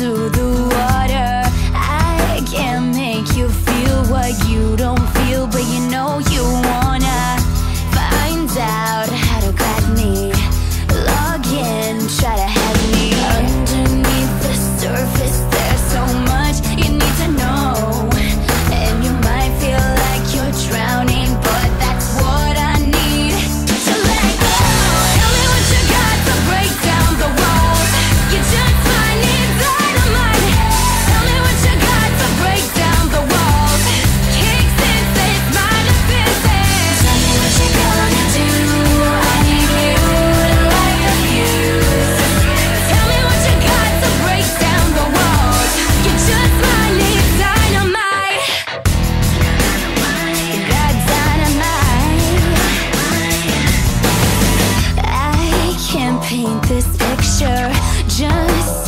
to the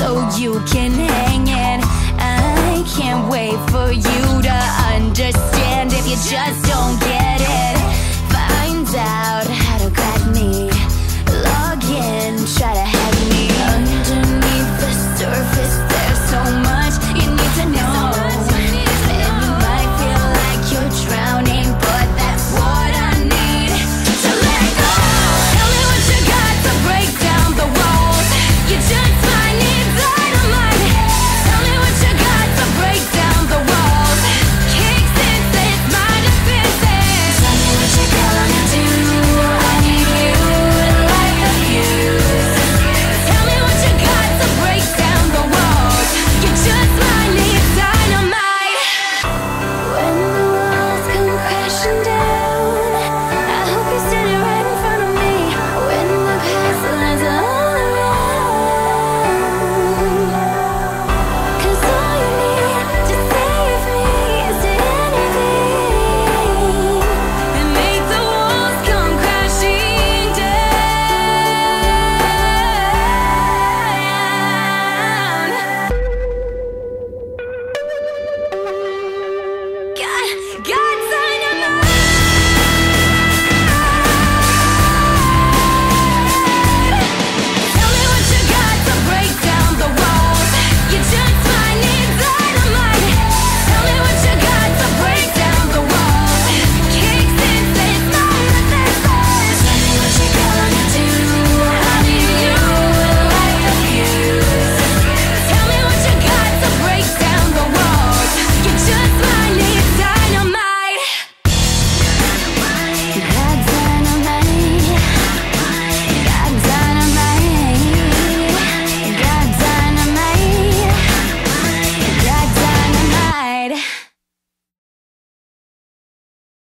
so you can hang it. I can't wait for you to understand if you just